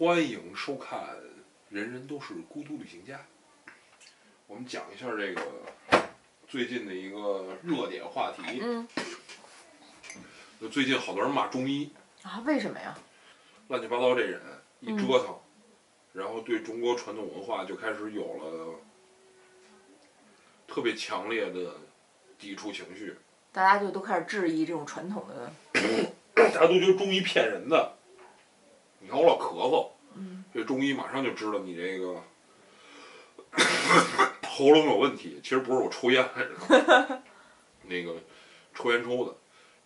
欢迎收看《人人都是孤独旅行家》。我们讲一下这个最近的一个热点话题。嗯就最近好多人骂中医，啊，为什么呀？乱七八糟这人一嗯折腾，然后对中国传统文化就开始有了特别强烈的抵触情绪。大家就都开始质疑这种传统的，大家都觉得中医骗人的。你看我老咳嗽，嗯这中医马上就知道你这个喉咙有问题。其实不是我抽烟那个抽烟抽的。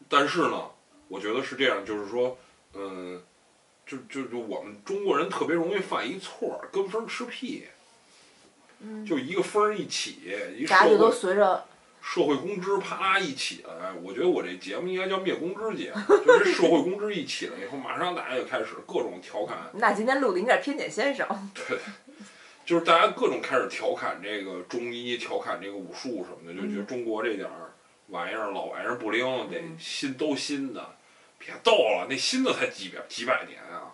但是呢，我觉得是这样，就是说，嗯，就就就我们中国人特别容易犯一错儿，跟风吃屁。嗯，就一个风儿一起，一社大家就都随着，社会公知啪啦一起来，我觉得我这节目应该叫灭公知节目，就是社会公知一起来以后，马上大家就开始各种调侃，那今天录的应该是偏见先生，对，就是大家各种开始调侃这个中医，调侃这个武术什么的，就觉得嗯中国这点儿玩意儿老玩意儿不灵，得嗯新都新的，别逗了，那新的才几百几百年啊！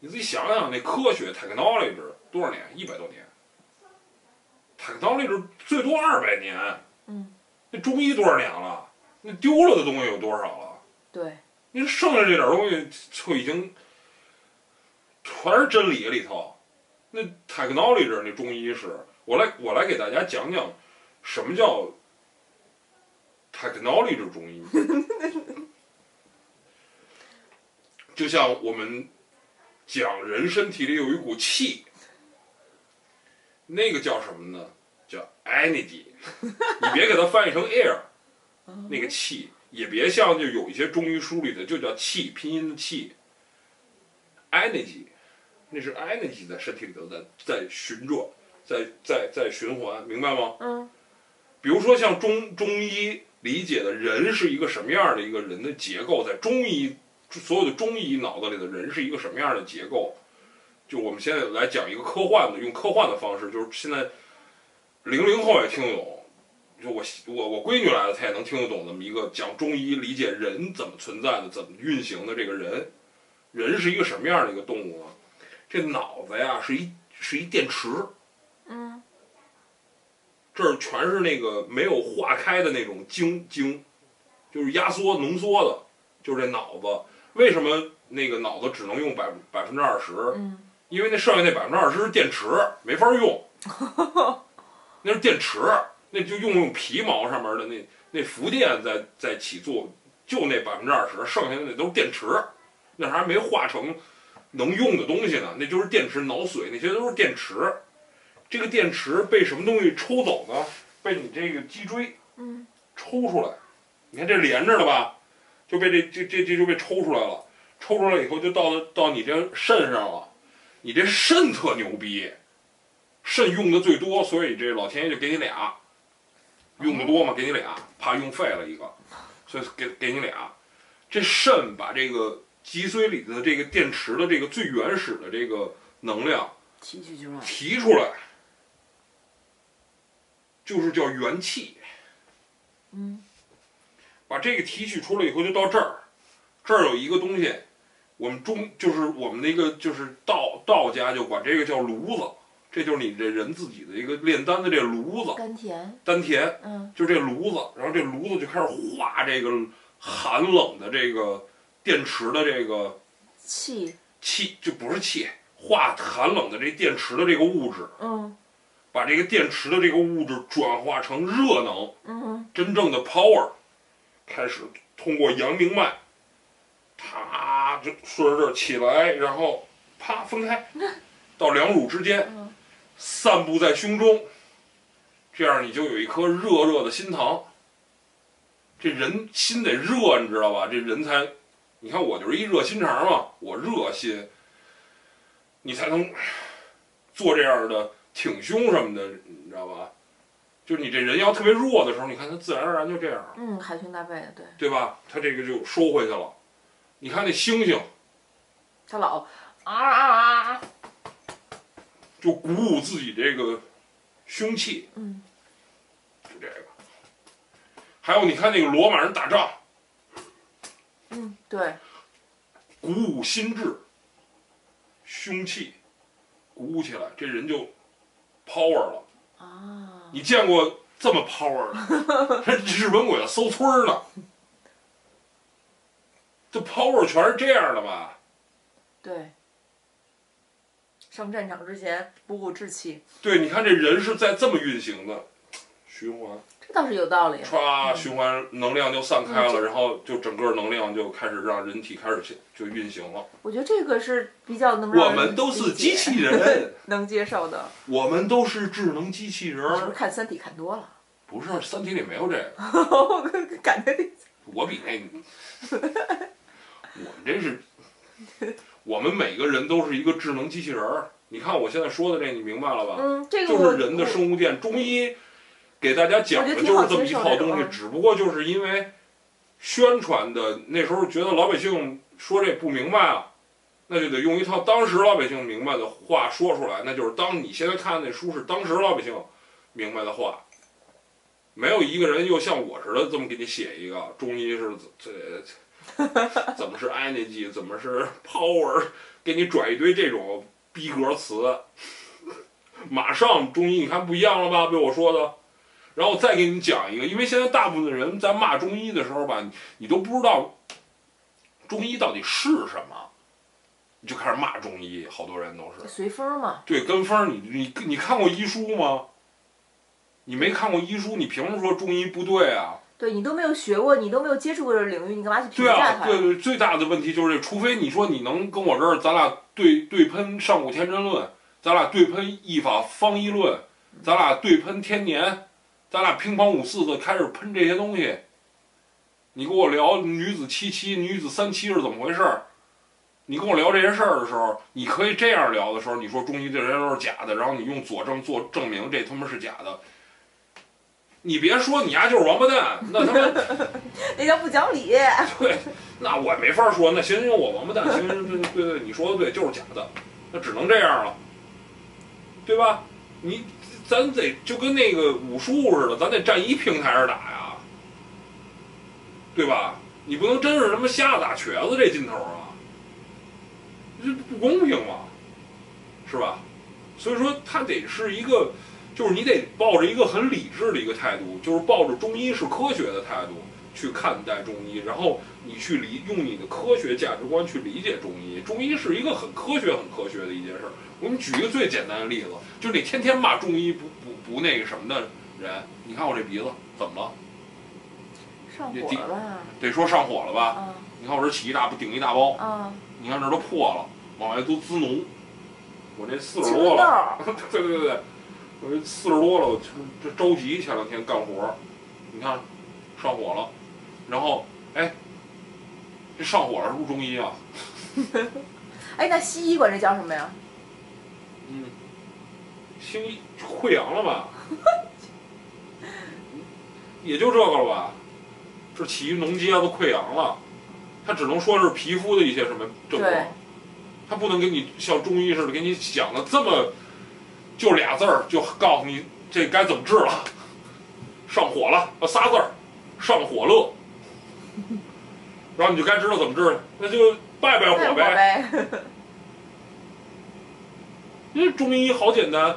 你自己想想，那科学 technology 多少年？一百多年，technology 最多二百年。嗯，那中医多少年了？那丢了的东西有多少了？对，你说剩下这点东西就已经全是真理里头。那 technology 那中医是，我来我来给大家讲讲什么叫 technology 中医。就像我们讲人身体里有一股气，那个叫什么呢？叫 energy。你别给它翻译成 air，那个气，也别像就有一些中医书里的就叫气，拼音的气，energy，那是 energy 在身体里头在在旋转，在在在循环，明白吗？嗯比如说像中中医理解的人是一个什么样的一个人的结构，在中医所有的中医脑子里的人是一个什么样的结构？就我们现在来讲一个科幻的，用科幻的方式，就是现在零零后也听得懂，就我我我闺女来了，她也能听得懂这么一个讲中医理解人怎么存在的、怎么运行的这个人，人是一个什么样的一个动物呢？这脑子呀是一是一电池，嗯这儿全是那个没有化开的那种精精，就是压缩浓缩的，就是这脑子。为什么那个脑子只能用百百分之二十？嗯因为那剩下那百分之二十是电池，没法用。那是电池，那就用用皮毛上面的那那浮电在在起作用，就那百分之二十，剩下的那都是电池，那还没化成能用的东西呢，那就是电池、脑髓那些都是电池。这个电池被什么东西抽走呢？被你这个脊椎嗯抽出来，你看这连着的吧，就被这这这这就被抽出来了，抽出来以后就到到你这肾上了，你这肾特牛逼，肾用的最多，所以这老天爷就给你俩，用的多嘛，给你俩，怕用废了一个，所以给给你俩，这肾把这个脊髓里的这个电池的这个最原始的这个能量提取出来，提出来，就是叫元气。嗯。把这个提取出来以后，就到这儿，这儿有一个东西，我们中就是我们那个就是道道家就管这个叫炉子，这就是你这人自己的一个炼丹的这炉子，丹田，丹田，嗯就这炉子，然后这炉子就开始化这个寒冷的这个电池的这个气，气，就不是气，化寒冷的这电池的这个物质，嗯把这个电池的这个物质转化成热能，嗯真正的 power，开始通过阳明脉，啪就顺着这儿起来，然后啪分开，到两乳之间，嗯散布在胸中，这样你就有一颗热热的心糖。这人心得热，你知道吧？这人才，你看我就是一热心肠嘛，我热心，你才能做这样的挺胸什么的，你知道吧？就是你这人要特别弱的时候，你看他自然而然就这样。嗯，海豚搭背的，对，对吧？他这个就收回去了。你看那猩猩，他老啊啊啊啊，就鼓舞自己这个凶器，嗯就这个。还有你看那个罗马人打仗，嗯，对，鼓舞心智，凶器鼓舞起来，这人就 power 了。啊，你见过这么 power 的？这日本鬼子搜村儿呢，这 power 全是这样的吧？对。上战场之前鼓鼓志气，对，你看这人是在这么运行的，循环，这倒是有道理。歘，循环能量就散开了，然后就整个能量就开始让人体开始就运行了。我觉得这个是比较能让我们都是机器人，能接受的。我们都是智能机器人儿。是不是看《三体》看多了？不是，《三体》里没有这个。感觉我比那个，我们这是，我们每个人都是一个智能机器人儿。你看我现在说的这，你明白了吧？嗯，这个就是人的生物电，中医给大家讲的就是这么一套东西，只不过就是因为宣传的那时候觉得老百姓说这不明白啊，那就得用一套当时老百姓明白的话说出来，那就是当你现在看的那书是当时老百姓明白的话，没有一个人又像我似的这么给你写一个中医是这 怎么是 energy，怎么是 power，给你拽一堆这种逼格词。马上中医你看不一样了吧？被我说的，然后我再给你讲一个，因为现在大部分的人在骂中医的时候吧，你你都不知道中医到底是什么，你就开始骂中医，好多人都是随风嘛。对跟风儿。你你你看过医书吗？你没看过医书，你凭什么说中医不对啊？对你都没有学过，你都没有接触过这个领域，你干嘛去评价对啊，它？对对，最大的问题就是这，除非你说你能跟我这儿，咱俩对对喷上古天真论，咱俩对喷易法方一论，咱俩对喷天年，咱俩乒乓五四的开始喷这些东西。你跟我聊女子七七、女子三七是怎么回事儿？你跟我聊这些事儿的时候，你可以这样聊的时候，你说中医这人都是假的，然后你用佐证做证明这他妈是假的。你别说你丫就是王八蛋，那他妈 那叫不讲理。对，那我没法说。那行行，我王八蛋，行行，对对对，你说的对，就是假的，那只能这样了，对吧？你咱得就跟那个武术似的，咱得站一平台上打呀，对吧？你不能真是他妈瞎打瘸子这劲头啊，这不公平嘛，是吧？所以说，他得是一个，就是你得抱着一个很理智的一个态度，就是抱着中医是科学的态度去看待中医，然后你去理用你的科学价值观去理解中医。中医是一个很科学、很科学的一件事儿。我给你举一个最简单的例子，就是你天天骂中医不不不那个什么的人，你看我这鼻子怎么了？上火了吧？得说上火了吧？嗯你看我这起一大顶一大包，嗯！你看这都破了，往外都滋脓。我这四十多了。对对对对，我这四十多了，我这着急，前两天干活儿，你看上火了，然后哎，这上火了是不是中医啊？哎，那西医管这叫什么呀？嗯，西医溃疡了吧？也就这个了吧？这起于脓疖子溃疡了，它只能说是皮肤的一些什么症状，它不能给你像中医似的给你讲的这么，就俩字儿就告诉你这该怎么治了。上火了，呃仨字儿，上火乐，然后你就该知道怎么治了，那就拜拜那火。呗。因为中医好简单，